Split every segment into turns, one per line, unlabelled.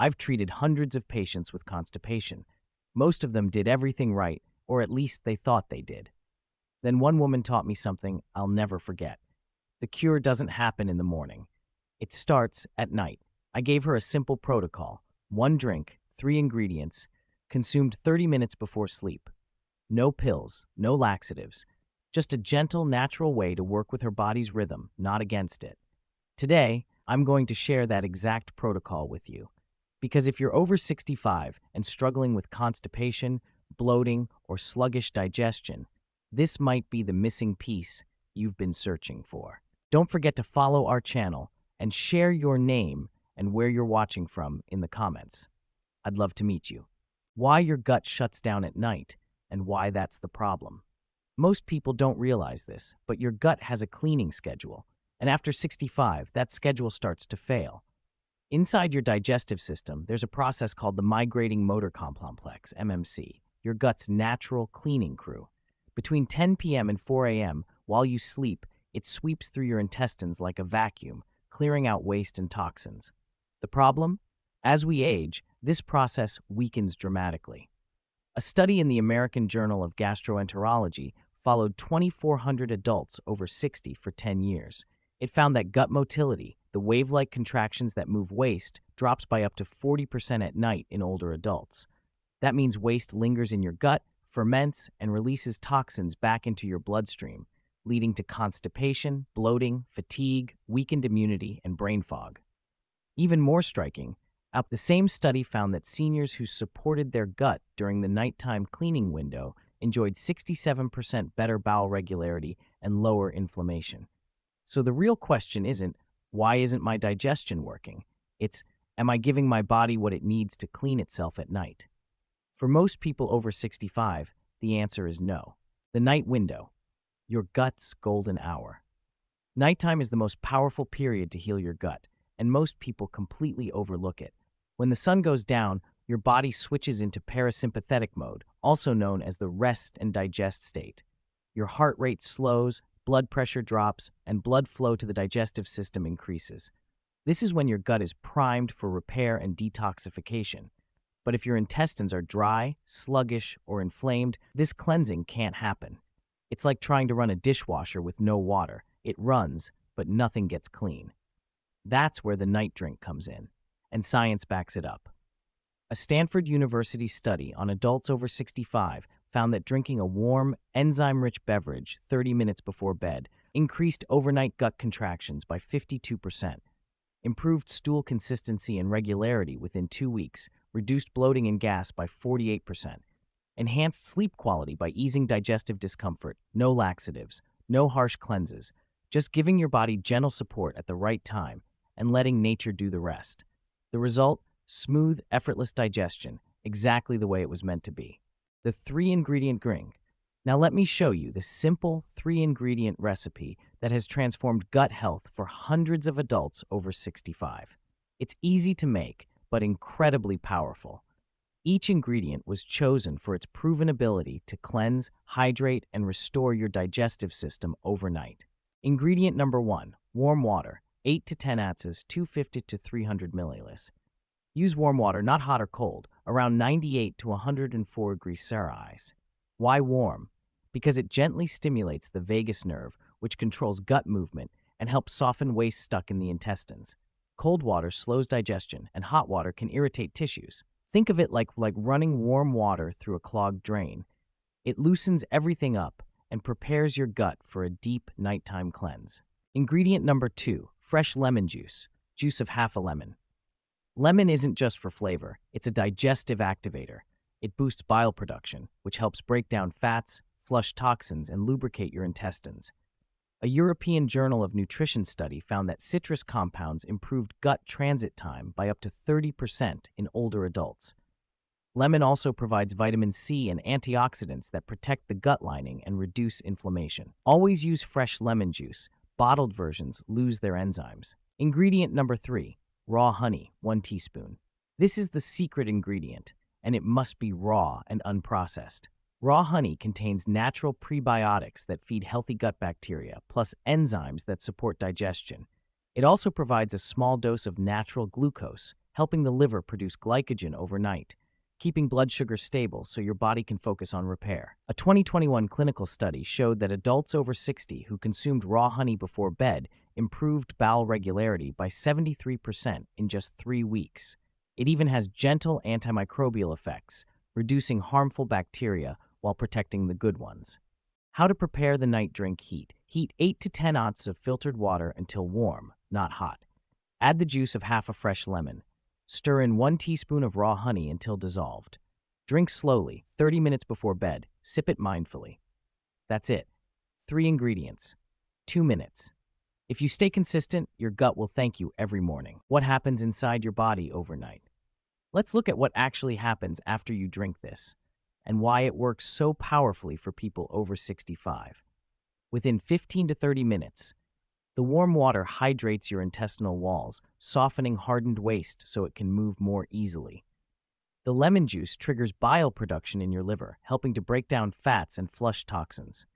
I've treated hundreds of patients with constipation. Most of them did everything right, or at least they thought they did. Then one woman taught me something I'll never forget. The cure doesn't happen in the morning. It starts at night. I gave her a simple protocol one drink, three ingredients, consumed 30 minutes before sleep. No pills, no laxatives, just a gentle, natural way to work with her body's rhythm, not against it. Today, I'm going to share that exact protocol with you. Because if you're over 65 and struggling with constipation, bloating, or sluggish digestion, this might be the missing piece you've been searching for. Don't forget to follow our channel and share your name and where you're watching from in the comments. I'd love to meet you. Why your gut shuts down at night and why that's the problem. Most people don't realize this, but your gut has a cleaning schedule, and after 65, that schedule starts to fail. Inside your digestive system, there's a process called the migrating motor complex, MMC, your gut's natural cleaning crew. Between 10 p.m. and 4 a.m., while you sleep, it sweeps through your intestines like a vacuum, clearing out waste and toxins. The problem? As we age, this process weakens dramatically. A study in the American Journal of Gastroenterology followed 2,400 adults over 60 for 10 years. It found that gut motility, the wave like contractions that move waste, drops by up to 40% at night in older adults. That means waste lingers in your gut, ferments, and releases toxins back into your bloodstream, leading to constipation, bloating, fatigue, weakened immunity, and brain fog. Even more striking, the same study found that seniors who supported their gut during the nighttime cleaning window enjoyed 67% better bowel regularity and lower inflammation. So the real question isn't, why isn't my digestion working? It's, am I giving my body what it needs to clean itself at night? For most people over 65, the answer is no. The night window, your gut's golden hour. Nighttime is the most powerful period to heal your gut, and most people completely overlook it. When the sun goes down, your body switches into parasympathetic mode, also known as the rest and digest state. Your heart rate slows, blood pressure drops, and blood flow to the digestive system increases. This is when your gut is primed for repair and detoxification. But if your intestines are dry, sluggish, or inflamed, this cleansing can't happen. It's like trying to run a dishwasher with no water. It runs, but nothing gets clean. That's where the night drink comes in, and science backs it up. A Stanford University study on adults over 65 found that drinking a warm, enzyme rich beverage 30 minutes before bed increased overnight gut contractions by 52%, improved stool consistency and regularity within two weeks, reduced bloating and gas by 48%, enhanced sleep quality by easing digestive discomfort, no laxatives, no harsh cleanses, just giving your body gentle support at the right time and letting nature do the rest. The result? smooth, effortless digestion, exactly the way it was meant to be. The three ingredient gring. Now, let me show you the simple three ingredient recipe that has transformed gut health for hundreds of adults over 65. It's easy to make, but incredibly powerful. Each ingredient was chosen for its proven ability to cleanse, hydrate, and restore your digestive system overnight. Ingredient number one warm water, 8 to 10 ounces, 250 to 300 milliliters. Use warm water, not hot or cold, around 98 to 104 degrees Celsius. Why warm? Because it gently stimulates the vagus nerve, which controls gut movement and helps soften waste stuck in the intestines. Cold water slows digestion, and hot water can irritate tissues. Think of it like, like running warm water through a clogged drain. It loosens everything up and prepares your gut for a deep nighttime cleanse. Ingredient number two fresh lemon juice, juice of half a lemon. Lemon isn't just for flavor, it's a digestive activator. It boosts bile production, which helps break down fats, flush toxins, and lubricate your intestines. A European Journal of Nutrition study found that citrus compounds improved gut transit time by up to 30% in older adults. Lemon also provides vitamin C and antioxidants that protect the gut lining and reduce inflammation. Always use fresh lemon juice. Bottled versions lose their enzymes. Ingredient number three Raw honey, 1 teaspoon. This is the secret ingredient, and it must be raw and unprocessed. Raw honey contains natural prebiotics that feed healthy gut bacteria, plus enzymes that support digestion. It also provides a small dose of natural glucose, helping the liver produce glycogen overnight, keeping blood sugar stable so your body can focus on repair. A 2021 clinical study showed that adults over 60 who consumed raw honey before bed improved bowel regularity by 73% in just three weeks. It even has gentle antimicrobial effects, reducing harmful bacteria while protecting the good ones. How to prepare the night drink heat. Heat 8 to 10 ounces of filtered water until warm, not hot. Add the juice of half a fresh lemon. Stir in 1 teaspoon of raw honey until dissolved. Drink slowly, 30 minutes before bed. Sip it mindfully. That's it. Three ingredients. Two minutes. If you stay consistent, your gut will thank you every morning. What happens inside your body overnight? Let's look at what actually happens after you drink this and why it works so powerfully for people over 65. Within 15 to 30 minutes, the warm water hydrates your intestinal walls, softening hardened waste so it can move more easily. The lemon juice triggers bile production in your liver, helping to break down fats and flush toxins.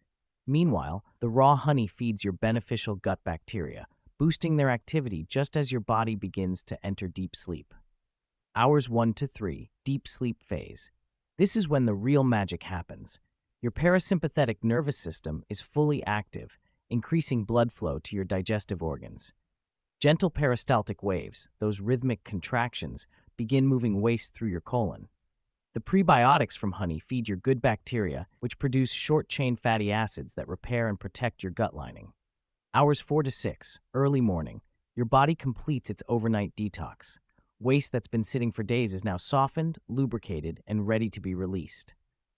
Meanwhile, the raw honey feeds your beneficial gut bacteria, boosting their activity just as your body begins to enter deep sleep. Hours 1 to 3, deep sleep phase. This is when the real magic happens. Your parasympathetic nervous system is fully active, increasing blood flow to your digestive organs. Gentle peristaltic waves, those rhythmic contractions, begin moving waste through your colon. The prebiotics from honey feed your good bacteria, which produce short chain fatty acids that repair and protect your gut lining. Hours 4 to 6, early morning, your body completes its overnight detox. Waste that's been sitting for days is now softened, lubricated, and ready to be released.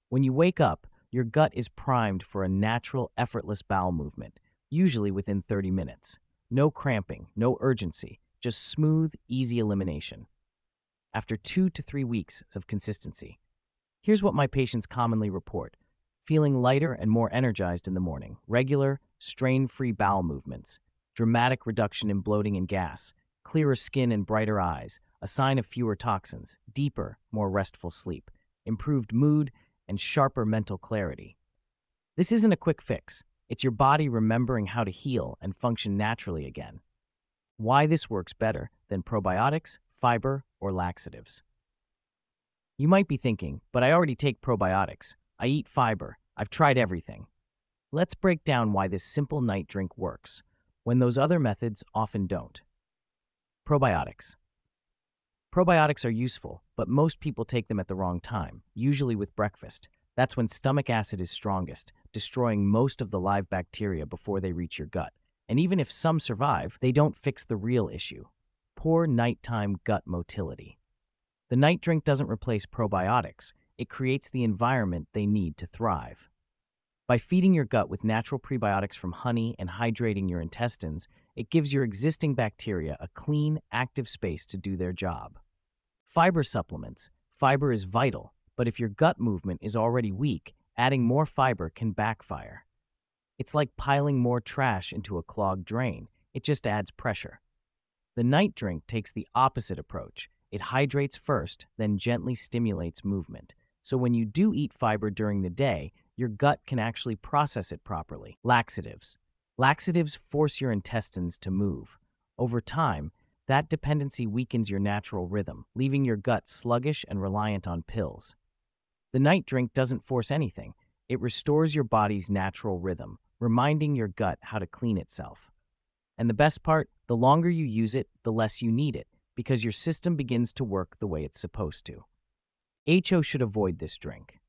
When you wake up, your gut is primed for a natural, effortless bowel movement, usually within 30 minutes. No cramping, no urgency, just smooth, easy elimination. After two to three weeks of consistency, here's what my patients commonly report feeling lighter and more energized in the morning, regular, strain free bowel movements, dramatic reduction in bloating and gas, clearer skin and brighter eyes, a sign of fewer toxins, deeper, more restful sleep, improved mood, and sharper mental clarity. This isn't a quick fix. It's your body remembering how to heal and function naturally again. Why this works better than probiotics, fiber, or laxatives. You might be thinking, but I already take probiotics. I eat fiber. I've tried everything. Let's break down why this simple night drink works, when those other methods often don't. Probiotics. Probiotics are useful, but most people take them at the wrong time, usually with breakfast. That's when stomach acid is strongest, destroying most of the live bacteria before they reach your gut. And even if some survive, they don't fix the real issue poor nighttime gut motility. The night drink doesn't replace probiotics, it creates the environment they need to thrive. By feeding your gut with natural prebiotics from honey and hydrating your intestines, it gives your existing bacteria a clean, active space to do their job. Fiber supplements. Fiber is vital, but if your gut movement is already weak, adding more fiber can backfire. It's like piling more trash into a clogged drain, it just adds pressure. The night drink takes the opposite approach. It hydrates first, then gently stimulates movement. So when you do eat fiber during the day, your gut can actually process it properly. Laxatives. Laxatives force your intestines to move. Over time, that dependency weakens your natural rhythm, leaving your gut sluggish and reliant on pills. The night drink doesn't force anything, it restores your body's natural rhythm, reminding your gut how to clean itself. And the best part, the longer you use it, the less you need it, because your system begins to work the way it's supposed to. HO should avoid this drink.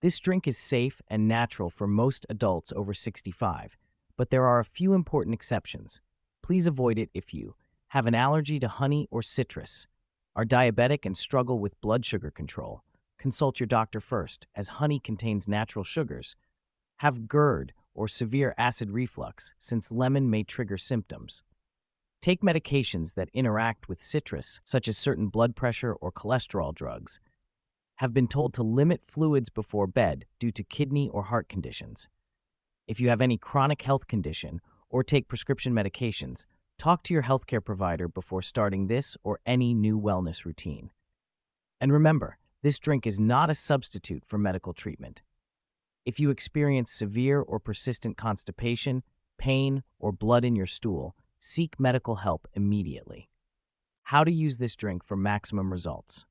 This drink is safe and natural for most adults over 65, but there are a few important exceptions. Please avoid it if you have an allergy to honey or citrus, are diabetic and struggle with blood sugar control, consult your doctor first, as honey contains natural sugars, have GERD or severe acid reflux, since lemon may trigger symptoms. Take medications that interact with citrus, such as certain blood pressure or cholesterol drugs. Have been told to limit fluids before bed due to kidney or heart conditions. If you have any chronic health condition or take prescription medications, Talk to your healthcare provider before starting this or any new wellness routine. And remember, this drink is not a substitute for medical treatment. If you experience severe or persistent constipation, pain, or blood in your stool, seek medical help immediately. how to use this drink for maximum results.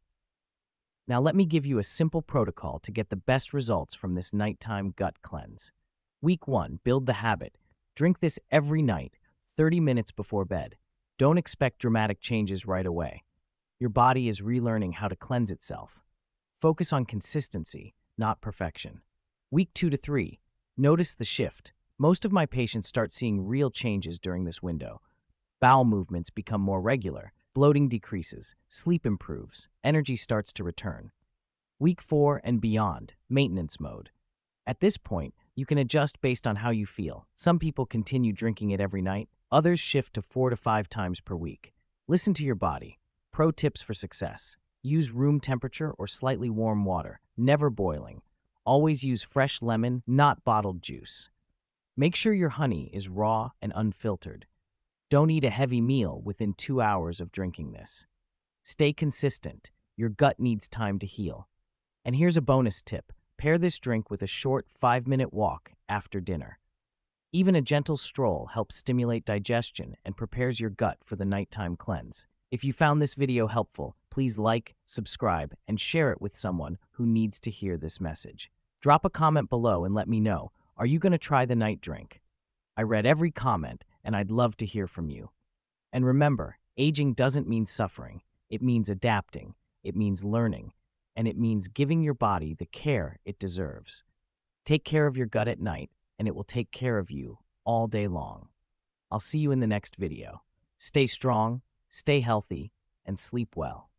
Now, let me give you a simple protocol to get the best results from this nighttime gut cleanse. Week 1 Build the habit. Drink this every night, 30 minutes before bed. Don't expect dramatic changes right away. Your body is relearning how to cleanse itself. Focus on consistency, not perfection. Week 2 to 3 Notice the shift. Most of my patients start seeing real changes during this window. Bowel movements become more regular, bloating decreases, sleep improves, energy starts to return. Week 4 and beyond, maintenance mode. At this point, you can adjust based on how you feel. Some people continue drinking it every night, others shift to 4 to 5 times per week. Listen to your body. Pro tips for success. Use room temperature or slightly warm water, never boiling. Always use fresh lemon, not bottled juice. Make sure your honey is raw and unfiltered. Don't eat a heavy meal within two hours of drinking this. Stay consistent. Your gut needs time to heal. And here's a bonus tip pair this drink with a short five minute walk after dinner. Even a gentle stroll helps stimulate digestion and prepares your gut for the nighttime cleanse. If you found this video helpful, please like, subscribe, and share it with someone who needs to hear this message. Drop a comment below and let me know are you going to try the night drink? I read every comment and I'd love to hear from you. And remember, aging doesn't mean suffering, it means adapting, it means learning, and it means giving your body the care it deserves. Take care of your gut at night, and it will take care of you all day long. I'll see you in the next video. Stay strong, stay healthy, and sleep well.